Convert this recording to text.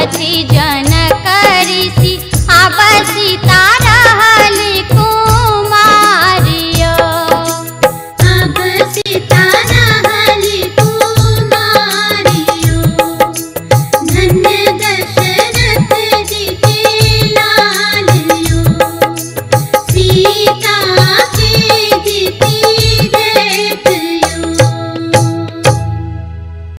বাজি